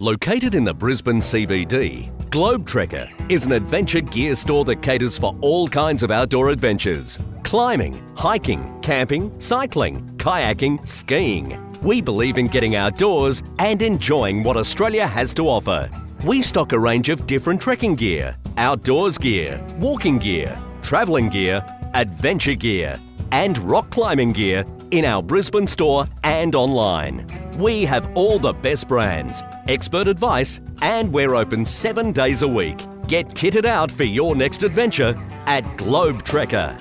Located in the Brisbane CBD, Globe Trekker is an adventure gear store that caters for all kinds of outdoor adventures climbing, hiking, camping, cycling, kayaking, skiing. We believe in getting outdoors and enjoying what Australia has to offer. We stock a range of different trekking gear, outdoors gear, walking gear, travelling gear, adventure gear, and rock climbing gear in our Brisbane store and online. We have all the best brands, expert advice, and we're open seven days a week. Get kitted out for your next adventure at Globe Trekker.